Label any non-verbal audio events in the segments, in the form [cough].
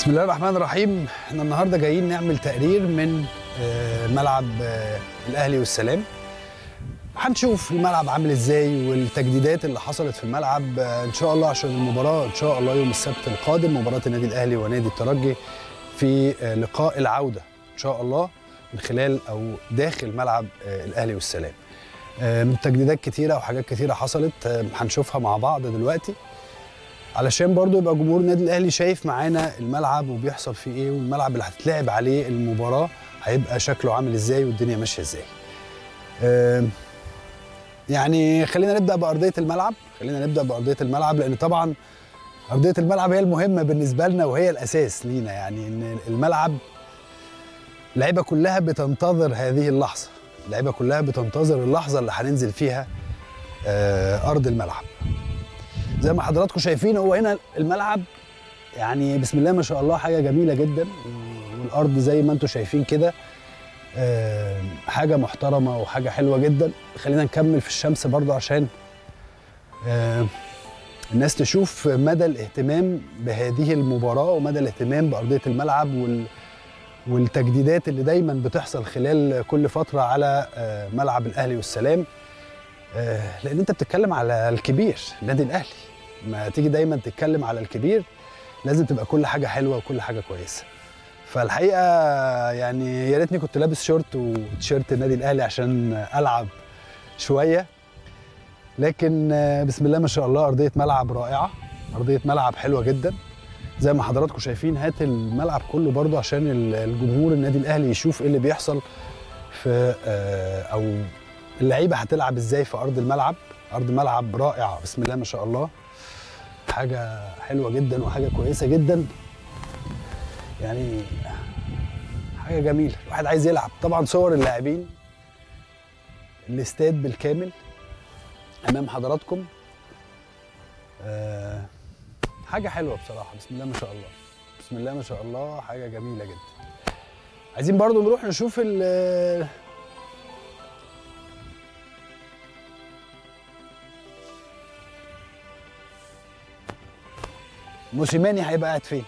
بسم الله الرحمن الرحيم. إحنا النهارده جايين نعمل تقرير من آه، ملعب آه، الأهلي والسلام. هنشوف الملعب عامل إزاي والتجديدات اللي حصلت في الملعب آه، إن شاء الله عشان المباراة إن شاء الله يوم السبت القادم مباراة النادي الأهلي ونادي الترجي في لقاء العودة إن شاء الله من خلال أو داخل ملعب الأهلي والسلام. تجديدات كتيرة وحاجات كتيرة حصلت هنشوفها مع بعض دلوقتي. علشان برضو يبقى جمهور النادي الأهلي شايف معانا الملعب وبيحصل فيه إيه والملعب اللي هتتلعب عليه المباراة هيبقى شكله عامل إزاي والدنيا ماشية إزاي. يعني خلينا نبدأ بأرضية الملعب خلينا نبدأ بأرضية الملعب لأن طبعا أرضية الملعب هي المهمة بالنسبة لنا وهي الأساس لينا يعني إن الملعب اللعيبه كلها بتنتظر هذه اللحظة اللعيبه كلها بتنتظر اللحظة اللي هننزل فيها آه، أرض الملعب. زي ما حضراتكم شايفين هو هنا الملعب يعني بسم الله ما شاء الله حاجة جميلة جدا والأرض زي ما أنتم شايفين كده آه، حاجة محترمة وحاجة حلوة جدا. خلينا نكمل في الشمس برضو عشان آه، الناس تشوف مدى الاهتمام بهذه المباراة ومدى الاهتمام بأرضية الملعب وال والتجديدات اللي دايما بتحصل خلال كل فترة على آه، ملعب الأهلي والسلام لأن انت بتتكلم على الكبير النادي الأهلي. ما تيجي دايما تتكلم على الكبير لازم تبقى كل حاجة حلوة وكل حاجة كويسة. فالحقيقة يعني يا ريتني كنت لابس شورت وتيشيرت النادي الأهلي عشان ألعب شوية. لكن بسم الله ما شاء الله أرضية ملعب رائعة أرضية ملعب حلوة جدا. زي ما حضراتكم شايفين هات الملعب كله برضو عشان ال- الجمهور النادي الأهلي يشوف إيه اللي بيحصل في آه، أو اللعيبة هتلعب إزاي في أرض الملعب. أرض ملعب رائعة بسم الله ما شاء الله. حاجة حلوة جدا وحاجة كويسة جدا. يعني حاجة جميلة الواحد عايز يلعب. طبعا صور اللاعبين الاستاد بالكامل أمام حضراتكم. آه حاجة حلوة بصراحة. بسم الله ما شاء الله. بسم الله ما شاء الله. حاجة جميلة جدا. عايزين برضو نروح نشوف ال- موسيماني هيبقى قاعد فين؟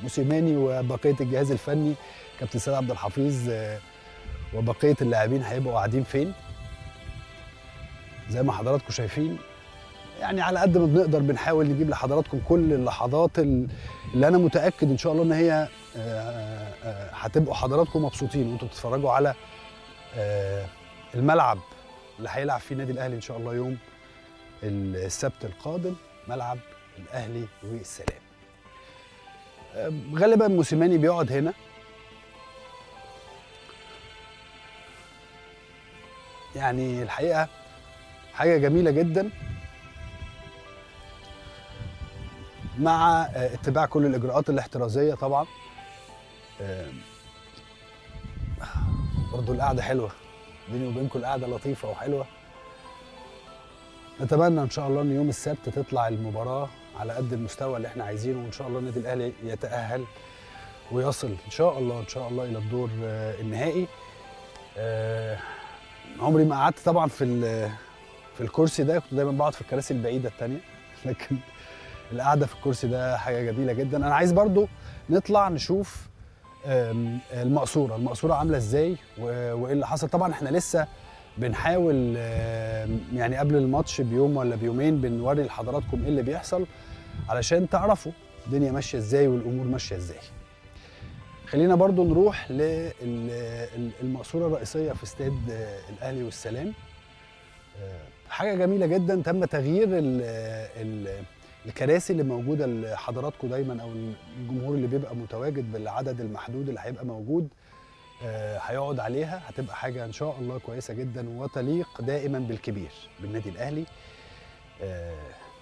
موسيماني وبقية الجهاز الفني كابتن سيد عبد الحفيظ آه، وبقية اللاعبين هيبقوا قاعدين فين؟ زي ما حضراتكم شايفين يعني على قد ما بنقدر بنحاول نجيب لحضراتكم كل اللحظات ال- اللي أنا متأكد إن شاء الله إن هي آه، آه، هتبقوا حضراتكم مبسوطين وانتوا بتتفرجوا على الملعب اللي هيلعب فيه النادي الأهلي إن شاء الله يوم السبت القادم ملعب الأهلي والسلام غالبا موسيماني بيقعد هنا. يعني الحقيقة حاجة جميلة جدا. مع آه، اتباع كل الإجراءات الاحترازية طبعا. برضو القعدة حلوة. بيني وبينكم القعدة لطيفة وحلوة. نتمنى إن شاء الله إن يوم السبت تطلع المباراة على قد المستوى اللي إحنا عايزينه وإن شاء الله النادي الأهلي يتأهل ويصل إن شاء الله إن شاء الله إلى الدور آه، النهائي. آه، عمري ما قعدت طبعا في في الكرسي ده كنت دايما بقعد في الكراسي البعيدة التانية. [laughs] لكن القعدة في الكرسي ده حاجة جميلة جدا. أنا عايز برضو نطلع نشوف المقصورة. المقصورة عاملة إزاي وإيه اللي حصل. طبعا إحنا لسه بنحاول آم، يعني قبل الماتش بيوم ولا بيومين بنوري لحضراتكم إيه اللي بيحصل علشان تعرفوا الدنيا ماشية إزاي والأمور ماشية إزاي. خلينا برضو نروح للمقصوره الرئيسية في استاد آه، الأهلي والسلام. آه، حاجة جميلة جدا تم تغيير ال ال الكراسي اللي موجودة لحضراتكم دايما أو الجمهور اللي بيبقى متواجد بالعدد المحدود اللي هيبقى موجود. آه، هيقعد عليها هتبقى حاجة إن شاء الله كويسة جدا وتليق دائما بالكبير بالنادي الأهلي. آه،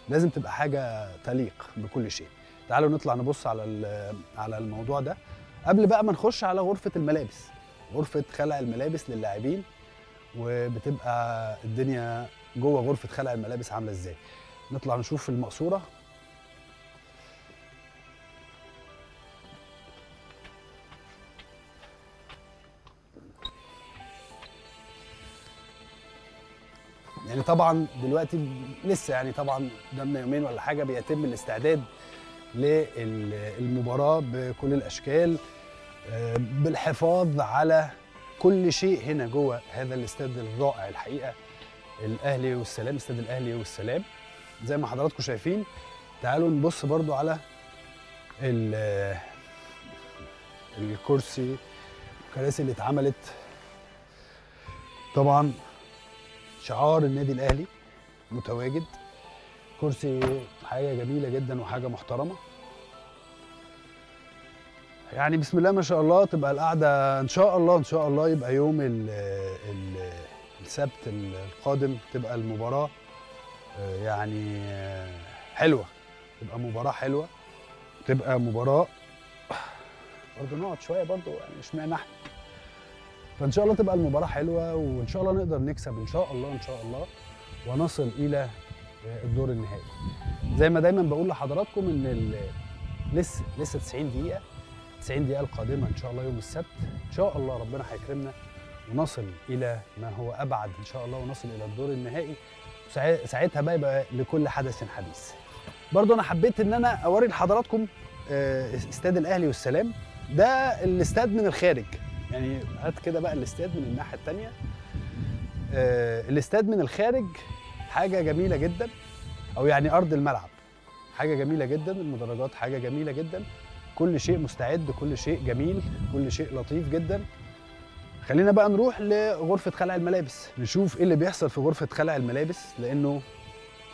لازم تبقى حاجة تليق بكل شيء. تعالوا نطلع نبص على على الموضوع ده. قبل بقى ما نخش على غرفة الملابس غرفة خلع الملابس للاعبين وبتبقى الدنيا جوه غرفة خلع الملابس عاملة إزاي. نطلع نشوف المقصورة. يعني طبعا دلوقتي لسه يعني طبعا قدامنا يومين ولا حاجة بيتم الاستعداد للمباراة بكل الأشكال آه، بالحفاظ على كل شيء هنا جوه هذا الاستاد الرائع الحقيقة الأهلي والسلام استاد الأهلي والسلام. زي ما حضراتكم شايفين تعالوا نبص برضو على ال- الكرسي الكراسي اللي اتعملت. طبعا شعار النادي الأهلي متواجد. كرسي حاجة جميلة جدا وحاجة محترمة. يعني بسم الله ما شاء الله تبقى القعدة إن شاء الله إن شاء الله يبقى يوم ال ال السبت القادم تبقى المباراة. آه، يعني آه، حلوة. تبقى مباراة حلوة. تبقى مباراة. برضه نقعد شوية برضه يعني اشمعنى إحنا؟ فإن شاء الله تبقى المباراة حلوة وإن شاء الله نقدر نكسب إن شاء الله إن شاء الله ونصل إلى الدور النهائي. زي ما دايما بقول لحضراتكم إن لسه لسه 90 دقيقة 90 دقيقة القادمة إن شاء الله يوم السبت. إن شاء الله ربنا هيكرمنا ونصل إلى ما هو أبعد إن شاء الله ونصل إلى الدور النهائي. ساعتها بقى يبقى لكل حدث حديث. برضه أنا حبيت إن أنا أوري لحضراتكم آه، استاد الأهلي والسلام. ده الاستاد من الخارج. يعني هات كده بقى الاستاد من الناحية الثانية الاستاد من الخارج حاجة جميلة جدا أو يعني أرض الملعب حاجة جميلة جدا المدرجات حاجة جميلة جدا. كل شيء مستعد كل شيء جميل كل شيء لطيف جدا. خلينا بقى نروح لغرفة خلع الملابس نشوف إيه اللي بيحصل في غرفة خلع الملابس لأنه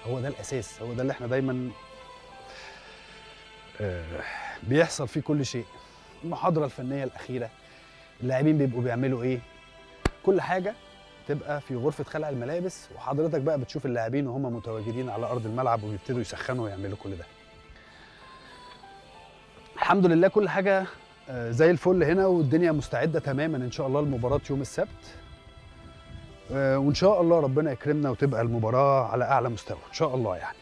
هو ده الأساس هو ده اللي إحنا دايما آه، بيحصل فيه كل شيء. المحاضرة الفنية الأخيرة. اللاعبين بيبقوا بيعملوا إيه؟ كل حاجة تبقى في غرفة خلع الملابس وحضرتك بقى بتشوف اللاعبين وهم متواجدين على أرض الملعب وبيبتدوا يسخنوا ويعملوا كل ده. الحمد لله كل حاجة آه، زي الفل هنا والدنيا مستعدة تماما إن شاء الله لمباراة يوم السبت. آه، وإن شاء الله ربنا يكرمنا وتبقى المباراة على أعلى مستوى إن شاء الله يعني.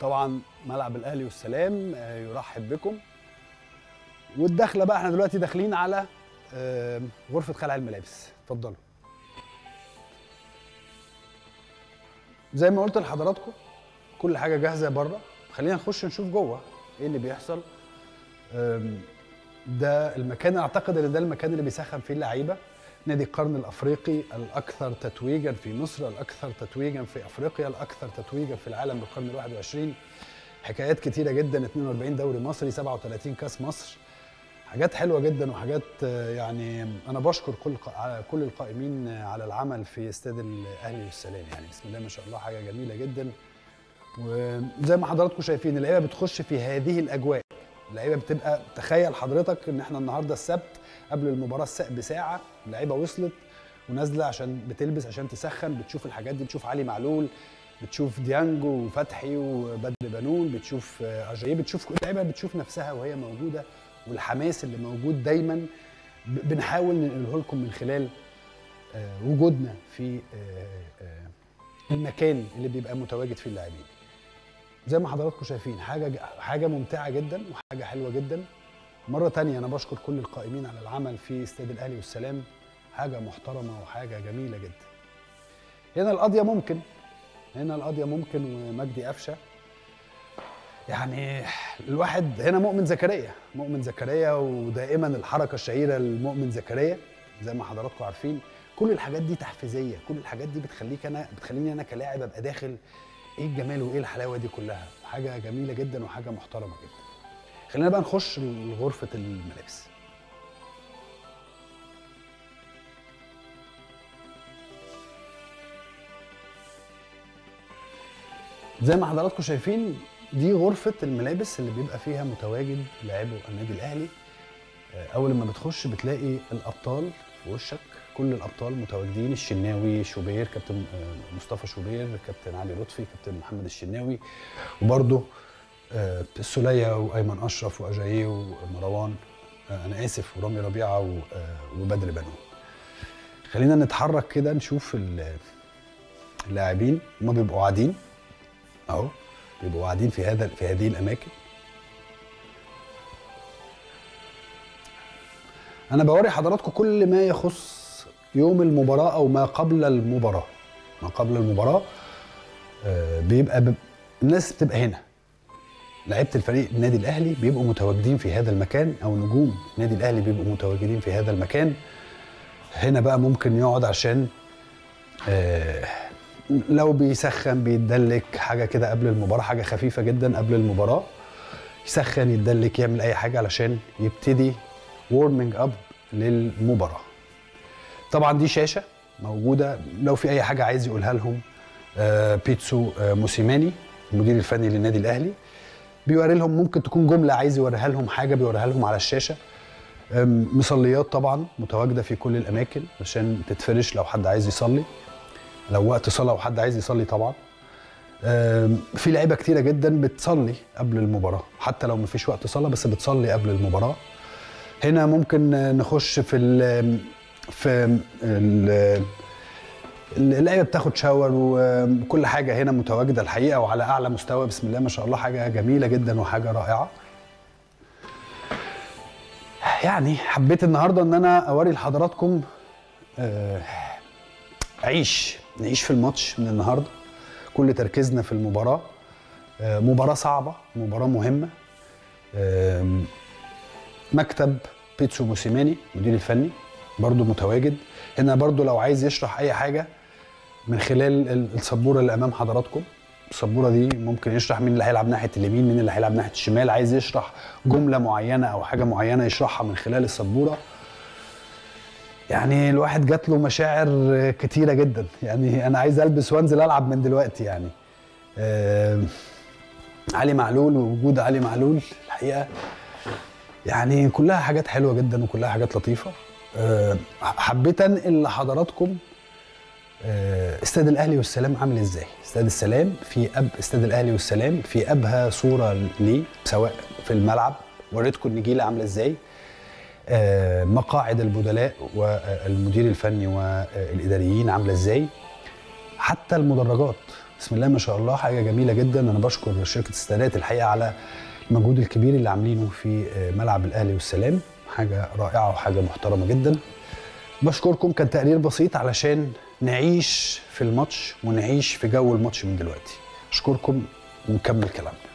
طبعا ملعب الأهلي والسلام آه، يرحب بكم. والدخلة بقى إحنا دلوقتي داخلين على آه، غرفة خلع الملابس. اتفضلوا. زي ما قلت لحضراتكم كل حاجة جاهزة بره. خلينا نخش نشوف جوه إيه اللي بيحصل. ده المكان أعتقد إن ده المكان اللي بيسخن فيه اللعيبة. نادي القرن الأفريقي الأكثر تتويجا في مصر الأكثر تتويجا في أفريقيا الأكثر تتويجا في العالم بالقرن ال21 حكايات كتيرة جدا 42 دوري مصري 37 كاس مصر. حاجات حلوة جدا وحاجات يعني أنا بشكر كل كل القائمين على العمل في استاد الأهلي والسلام. يعني بسم الله ما شاء الله حاجة جميلة جدا. وزي ما حضراتكم شايفين اللعيبة بتخش في هذه الأجواء. اللعيبة بتبقى تخيل حضرتك إن إحنا النهارده السبت قبل المباراة بساعة اللعيبة وصلت ونازلة عشان بتلبس عشان تسخن بتشوف الحاجات دي بتشوف علي معلول بتشوف ديانجو وفتحي وبدر بنون بتشوف آه، اجاييه بتشوف كل اللعيبة بتشوف نفسها وهي موجودة والحماس اللي موجود دايما بنحاول ننقله لكم من خلال آه، وجودنا في آه، المكان اللي بيبقى متواجد فيه اللاعبين. زي ما حضراتكم شايفين حاجة حاجة ممتعة جدا وحاجة حلوة جدا. مرة تانية أنا بشكر كل القائمين على العمل في استاد الأهلي والسلام. حاجة محترمة وحاجة جميلة جدا. هنا القضية ممكن هنا القضية ممكن ومجدي قفشة. يعني الواحد هنا مؤمن زكريا مؤمن زكريا ودائما الحركة الشهيرة لمؤمن زكريا زي ما حضراتكم عارفين. كل الحاجات دي تحفيزية كل الحاجات دي بتخليك أنا بتخليني أنا كلاعب أبقى داخل إيه الجمال وإيه الحلاوة دي كلها. حاجة جميلة جدا وحاجة محترمة جدا. خلينا بقى نخش لغرفة الملابس. زي ما حضراتكم شايفين دي غرفة الملابس اللي بيبقى فيها متواجد لاعبو النادي الأهلي. آه، أول ما بتخش بتلاقي الأبطال في وشك. كل الأبطال متواجدين الشناوي شوبير كابتن آه، مصطفى شوبير كابتن علي لطفي كابتن محمد الشناوي. وبرضه آه، السولية وأيمن أشرف وأجاييه ومروان آه، أنا آسف ورامي ربيعة و- آه، وبدر بنون خلينا نتحرك كده نشوف ال- اللاعبين. هما بيبقوا قاعدين أهو بيبقوا قاعدين في هذا في هذه الأماكن. أنا بوري حضراتكم كل ما يخص يوم المباراة أو ما قبل المباراة. ما قبل المباراة آه، بيبقى ب... الناس بتبقى هنا. لعيبة الفريق النادي الأهلي بيبقوا متواجدين في هذا المكان أو نجوم النادي الأهلي بيبقوا متواجدين في هذا المكان. هنا بقى ممكن يقعد عشان آه، لو بيسخن بيتدلك حاجة كده قبل المباراة حاجة خفيفة جدا قبل المباراة. يسخن يتدلك يعمل أي حاجة علشان يبتدي warming up للمباراة. طبعا دي شاشة موجودة لو في أي حاجة عايز يقولها لهم آه، بيتسو آه، موسيماني المدير الفني للنادي الأهلي. بيوري لهم ممكن تكون جملة عايز يوريها لهم حاجة بيوريها لهم على الشاشة. مصليات طبعا متواجدة في كل الأماكن عشان تتفرش لو حد عايز يصلي. لو وقت صلاة وحد عايز يصلي طبعا. في لعيبة كتيرة جدا بتصلي قبل المباراة حتى لو مفيش وقت صلاة بس بتصلي قبل المباراة. هنا ممكن نخش في ال في ال اللعيبة بتاخد شاور وكل حاجة هنا متواجدة الحقيقة وعلى أعلى مستوى. بسم الله ما شاء الله. حاجة جميلة جدا وحاجة رائعة. يعني حبيت النهارده إن أنا أوري لحضراتكم آه، عيش نعيش في الماتش من النهارده. كل تركيزنا في المباراة آه، مباراة صعبة مباراة مهمة. مكتب بيتسو موسيماني المدير الفني برضو متواجد. هنا برضو لو عايز يشرح أي حاجة من خلال ال- السبورة اللي أمام حضراتكم. السبورة دي ممكن يشرح مين اللي هيلعب ناحية اليمين مين اللي هيلعب ناحية الشمال. عايز يشرح جملة معينة أو حاجة معينة يشرحها من خلال السبورة. يعني الواحد جات له مشاعر كتيرة جدا. يعني أنا عايز ألبس وأنزل ألعب من دلوقتي يعني. آم، علي معلول ووجود علي معلول الحقيقة يعني كلها حاجات حلوة جدا وكلها حاجات لطيفة. أه حبيت انقل لحضراتكم استاد الأهلي والسلام عامل إزاي؟ استاد السلام في اب استاد الأهلي والسلام في أبهى صورة ليه سواء في الملعب. وريتكم النجيلة عاملة إزاي. أه مقاعد البدلاء والمدير الفني والإداريين عاملة إزاي. حتى المدرجات. بسم الله ما شاء الله حاجة جميلة جدا. أنا بشكر شركة استادات الحقيقة على المجهود الكبير اللي عاملينه في آه، ملعب الأهلي والسلام. حاجة رائعة وحاجة محترمة جدا. بشكركم كان تقرير بسيط علشان نعيش في الماتش ونعيش في جو الماتش من دلوقتي. أشكركم ونكمل كلامنا.